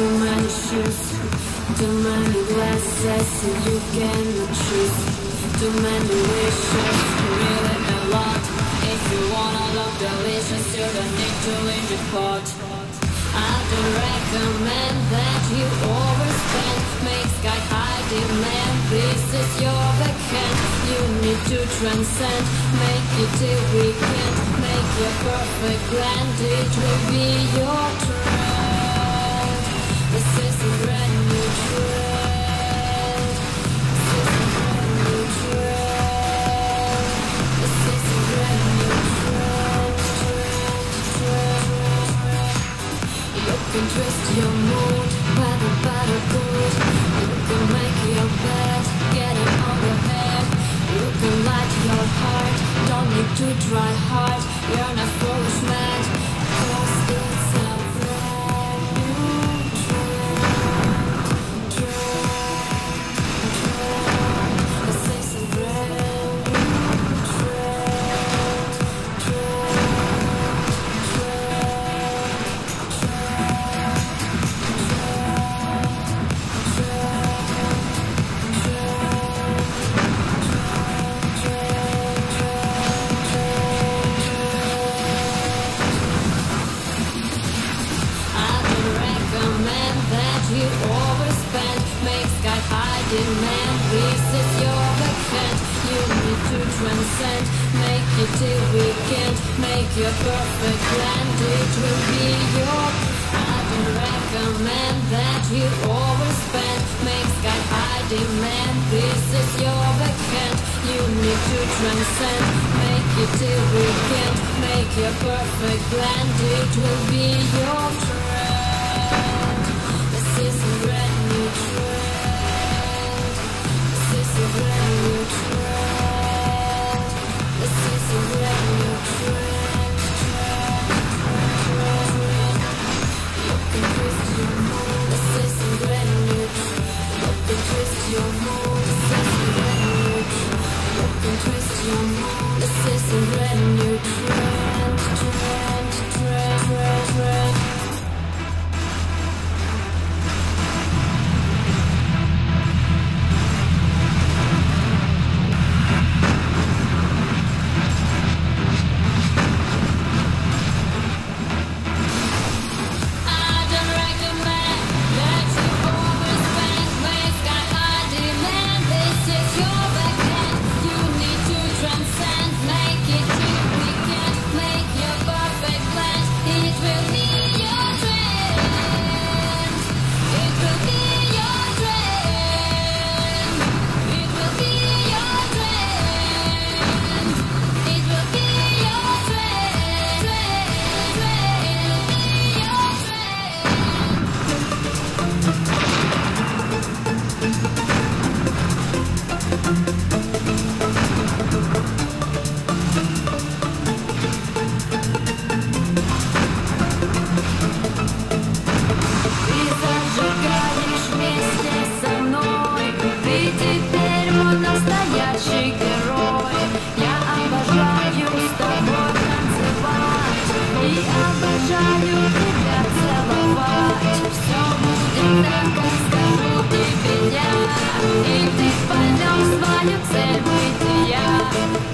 Too many shoes, too many glasses, and you cannot choose. Too many wishes, really a lot. If you wanna look delicious, you don't need to leave the pot. I don't recommend that you overspend. Make sky high demand. This is your backhand. You need to transcend. Make it till weekend. Make your perfect blend. It will be your try hard. You're not foolish demand. Is your backhand. You need to transcend. Make it till weekend. Make your perfect blend. It will be your. I don't recommend that you overspend. Make sky high demand. Is your backhand. You need to transcend. Make it till weekend. Make your perfect blend. It will be your trend.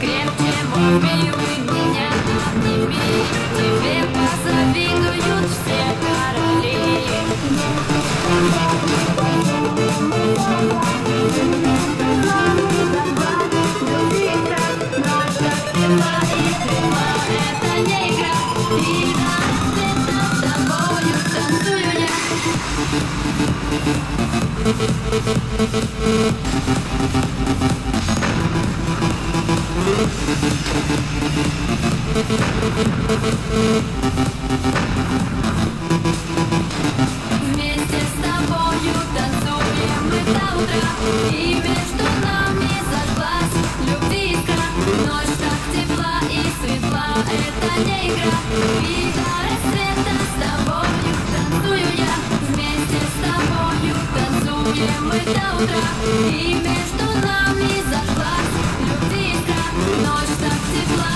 Крепче, мой милый, Вместе с тобою танцуем мы до утра. И между нами зажглась любви искра Ночь так тепла и светла, это не игра. И до рассвета с тобою танцую я. Вместе с тобою танцуем мы до утра. И между нами зажглась любви искра Ночь так тепла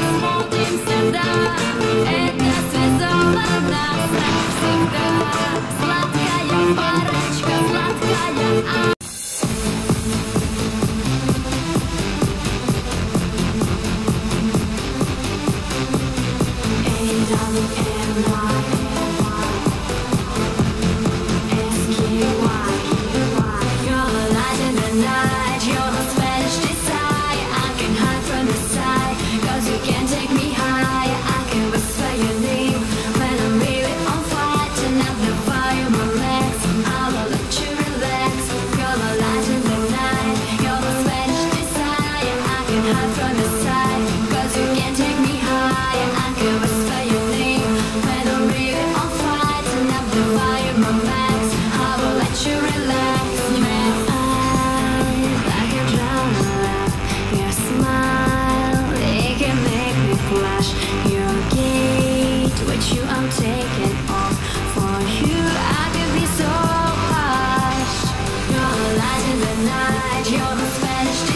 Это связало навсегда Сладкая пара I'm a Spanish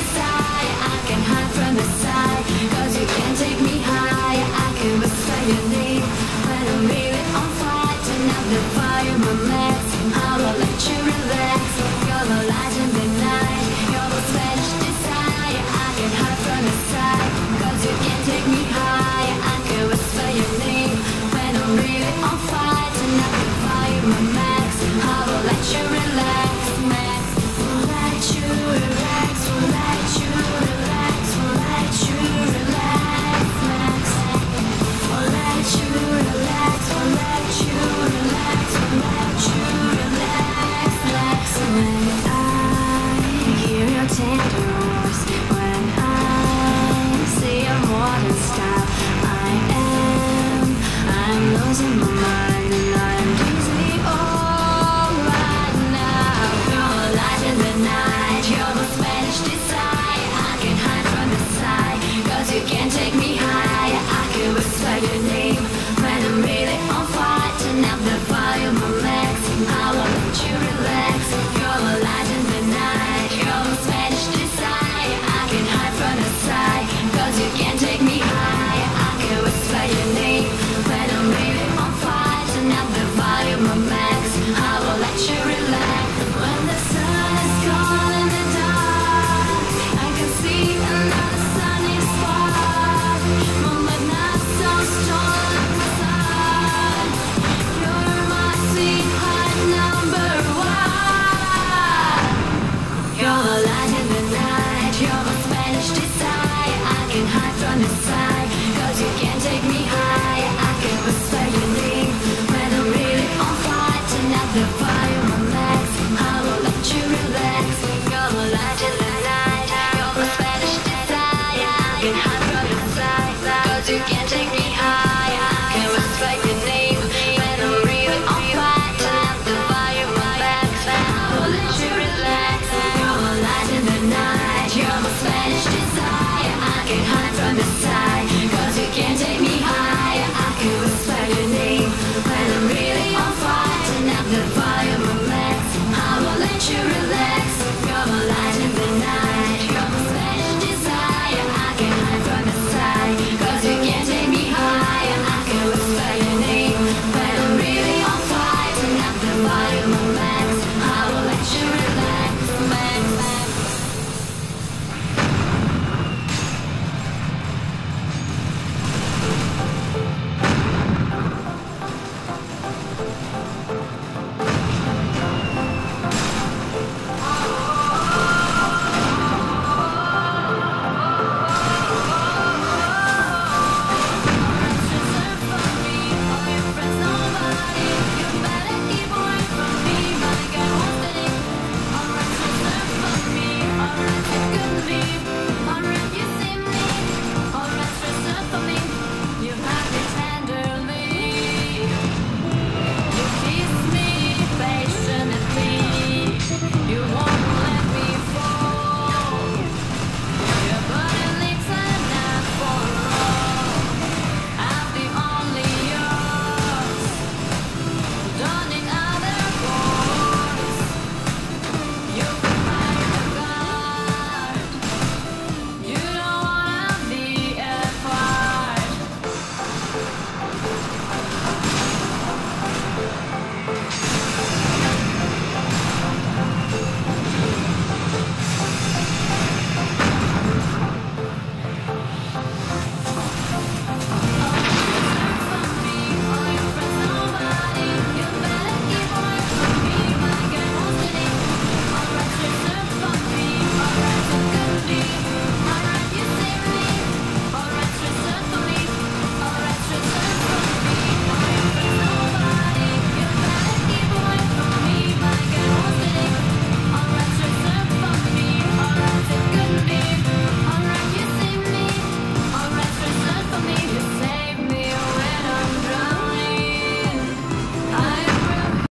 will let